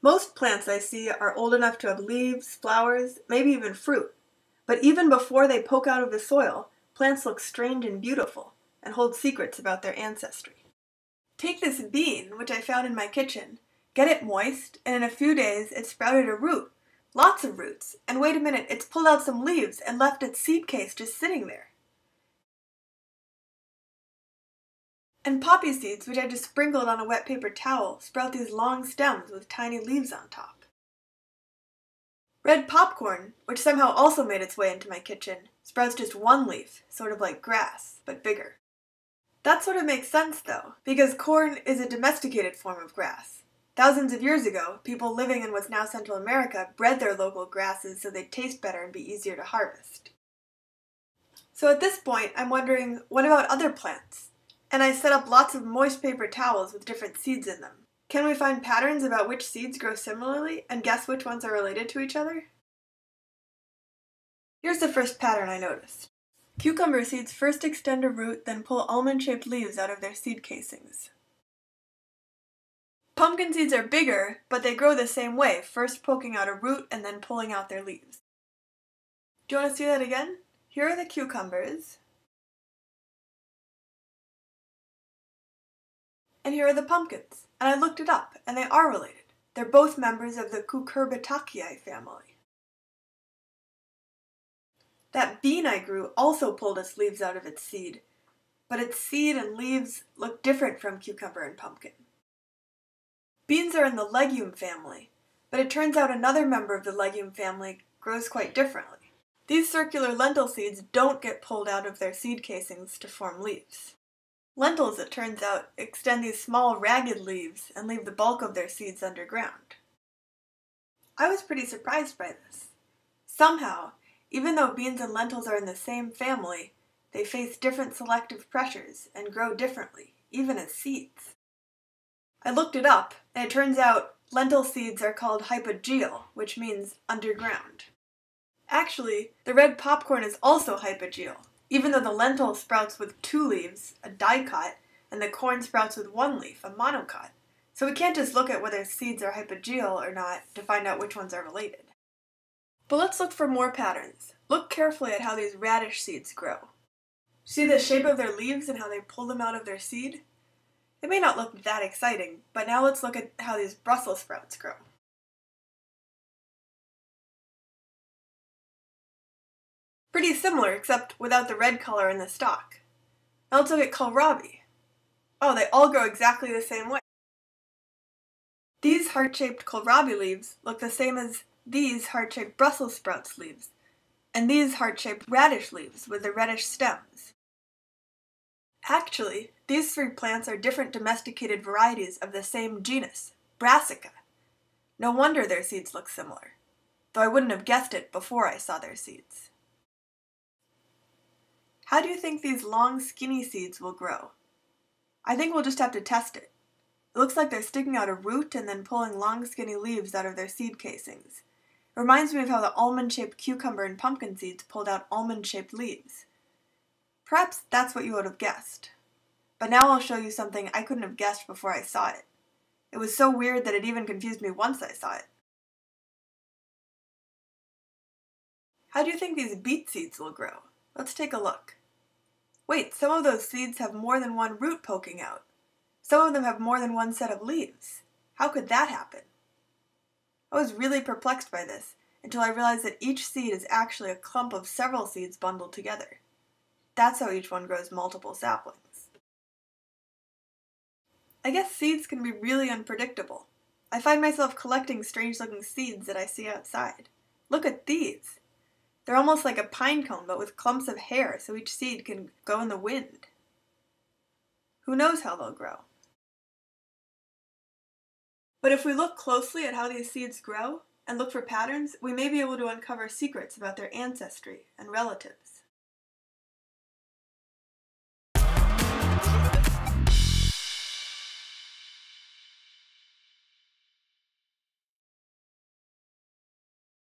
Most plants I see are old enough to have leaves, flowers, maybe even fruit. But even before they poke out of the soil, plants look strange and beautiful and hold secrets about their ancestry. Take this bean, which I found in my kitchen, get it moist, and in a few days it sprouted a root, lots of roots, and wait a minute, it's pulled out some leaves and left its seed case just sitting there. And poppy seeds, which I just sprinkled on a wet paper towel, sprout these long stems with tiny leaves on top. Red popcorn, which somehow also made its way into my kitchen, sprouts just one leaf, sort of like grass, but bigger. That sort of makes sense, though, because corn is a domesticated form of grass. Thousands of years ago, people living in what's now Central America bred their local grasses so they'd taste better and be easier to harvest. So at this point, I'm wondering what about other plants? And I set up lots of moist paper towels with different seeds in them. Can we find patterns about which seeds grow similarly and guess which ones are related to each other? Here's the first pattern I noticed. Cucumber seeds first extend a root, then pull almond-shaped leaves out of their seed casings. Pumpkin seeds are bigger, but they grow the same way, first poking out a root and then pulling out their leaves. Do you want to see that again? Here are the cucumbers. And here are the pumpkins. And I looked it up, and they are related. They're both members of the Cucurbitaceae family. That bean I grew also pulled its leaves out of its seed, but its seed and leaves look different from cucumber and pumpkin. Beans are in the legume family, but it turns out another member of the legume family grows quite differently. These circular lentil seeds don't get pulled out of their seed casings to form leaves. Lentils, it turns out, extend these small ragged leaves and leave the bulk of their seeds underground. I was pretty surprised by this. Somehow, even though beans and lentils are in the same family, they face different selective pressures and grow differently, even as seeds. I looked it up, and it turns out lentil seeds are called hypogeal, which means underground. Actually, the red popcorn is also hypogeal, even though the lentil sprouts with two leaves, a dicot, and the corn sprouts with one leaf, a monocot. So we can't just look at whether seeds are hypogeal or not to find out which ones are related. But let's look for more patterns. Look carefully at how these radish seeds grow. See the shape of their leaves and how they pull them out of their seed? It may not look that exciting, but now let's look at how these Brussels sprouts grow. Pretty similar, except without the red color in the stalk. Let's look at kohlrabi. Oh, they all grow exactly the same way. These heart-shaped kohlrabi leaves look the same as these heart-shaped Brussels sprouts leaves, and these heart-shaped radish leaves with the reddish stems. Actually, these three plants are different domesticated varieties of the same genus, Brassica. No wonder their seeds look similar, though I wouldn't have guessed it before I saw their seeds. How do you think these long, skinny seeds will grow? I think we'll just have to test it. It looks like they're sticking out a root and then pulling long, skinny leaves out of their seed casings. It reminds me of how the almond-shaped cucumber and pumpkin seeds pulled out almond-shaped leaves. Perhaps that's what you would have guessed. But now I'll show you something I couldn't have guessed before I saw it. It was so weird that it even confused me once I saw it. How do you think these beet seeds will grow? Let's take a look. Wait, some of those seeds have more than one root poking out. Some of them have more than one set of leaves. How could that happen? I was really perplexed by this until I realized that each seed is actually a clump of several seeds bundled together. That's how each one grows multiple saplings. I guess seeds can be really unpredictable. I find myself collecting strange looking seeds that I see outside. Look at these. They're almost like a pine cone, but with clumps of hair, so each seed can go in the wind. Who knows how they'll grow? But if we look closely at how these seeds grow and look for patterns, we may be able to uncover secrets about their ancestry and relatives.